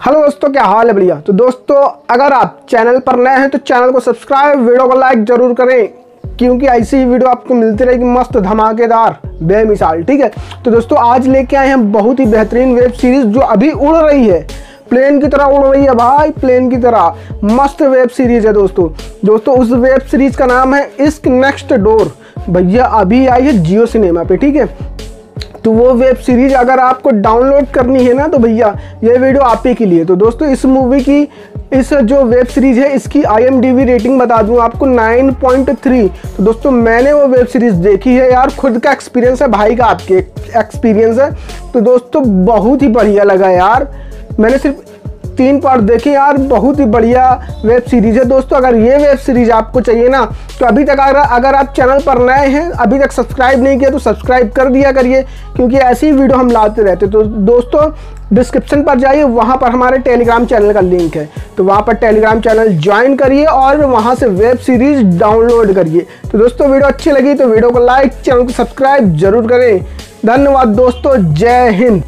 Hello दोस्तों, क्या हाल है बढ़िया? तो दोस्तों, अगर आप चैनल पर नए हैं तो चैनल को सब्सक्राइब, वीडियो को लाइक ज़रूर करें, क्योंकि ऐसी ही वीडियो आपको मिलती रहेगी मस्त धमाकेदार, बेमिसाल, ठीक है? तो दोस्तों, आज लेके आए हैं बहुत ही बेहतरीन वेब सीरीज़ जो अभी उड़ रही है। प्लेन की तरह उड़ रही है भाई, प्लेन की तरह। मस्त वेब सीरीज़ है दोस्तों। दोस्तों, उस वेब सीरीज़ का नाम है इश्क नेक्स्ट डोर। भैया, अभी आई है जियो सिनेमा पे, ठीक है? तो वो वेब सीरीज़ अगर आपको डाउनलोड करनी है ना तो भैया, ये वीडियो आप ही के लिए। तो दोस्तों, इस मूवी की, इस जो वेब सीरीज़ है, इसकी आई रेटिंग बता दूँ आपको 9.3 तो दोस्तों, मैंने वो वेब सीरीज़ देखी है यार, खुद का एक्सपीरियंस है, भाई का आपके एक्सपीरियंस है। तो दोस्तों, बहुत ही बढ़िया लगा यार। मैंने सिर्फ़ तीन पार्ट देखें यार, बहुत ही बढ़िया वेब सीरीज़ है दोस्तों। अगर ये वेब सीरीज़ आपको चाहिए ना तो अभी तक अगर अगर आप चैनल पर नए हैं, अभी तक सब्सक्राइब नहीं किया तो सब्सक्राइब कर दिया करिए, क्योंकि ऐसी वीडियो हम लाते रहते तो दोस्तों डिस्क्रिप्शन पर जाइए, वहाँ पर हमारे टेलीग्राम चैनल का लिंक है। तो वहाँ पर टेलीग्राम चैनल ज्वाइन करिए और वहाँ से वेब सीरीज़ डाउनलोड करिए। तो दोस्तों वीडियो अच्छी लगी तो वीडियो को लाइक चैनल को सब्सक्राइब ज़रूर करें। धन्यवाद दोस्तों, जय हिंद।